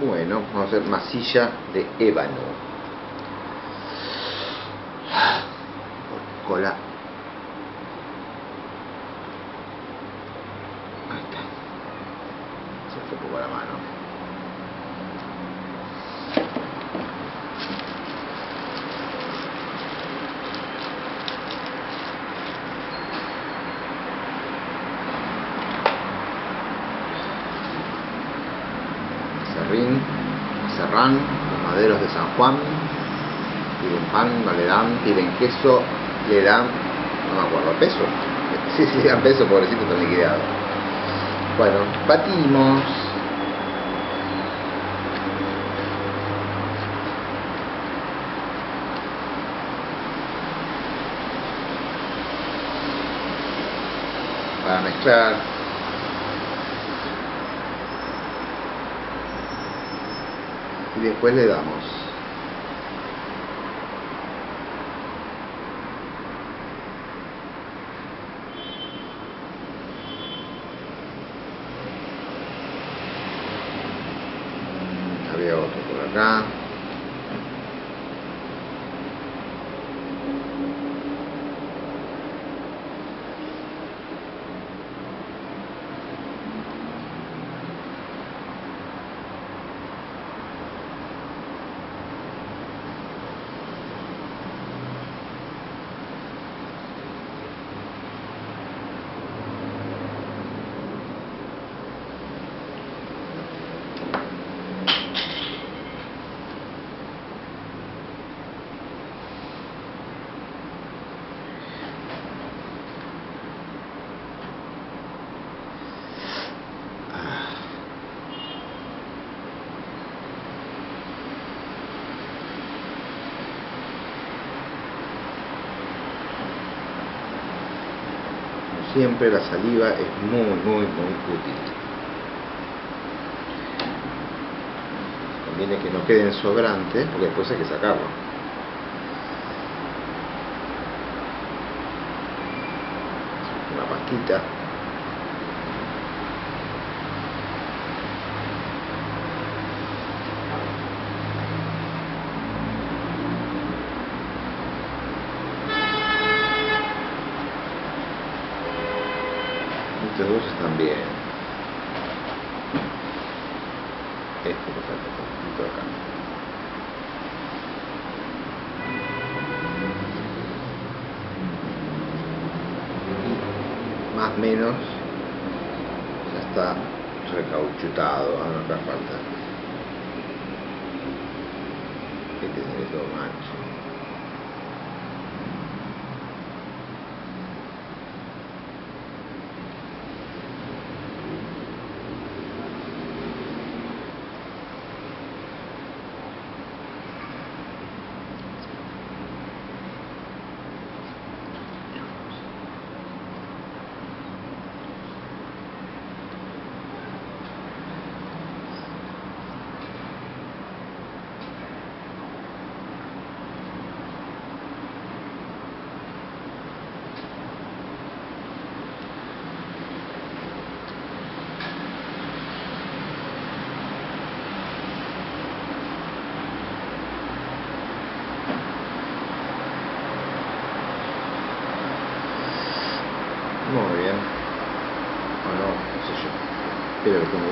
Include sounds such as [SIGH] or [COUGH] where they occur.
Bueno, vamos a hacer masilla de ébano. Cola. Ahí está. Se fue poco la mano. Serrín, Serrán, los maderos de San Juan, piden pan, no le dan, piden queso, le dan, no me acuerdo, peso. [LAUGHS] Sí, sí, le dan peso, pobrecito, está liquidado. Bueno, batimos. Para mezclar. Y después le damos. Había otro por acá siempre la saliva es muy muy muy útil. Conviene que no queden sobrantes porque después hay que sacarlo. Una pastita Están bien. Este que falta un poquito acá. Más o menos ya está recauchutado. Ahora acá falta. Este tiene todo mancho. Muy bien. O no, sé yo. Espero que bien.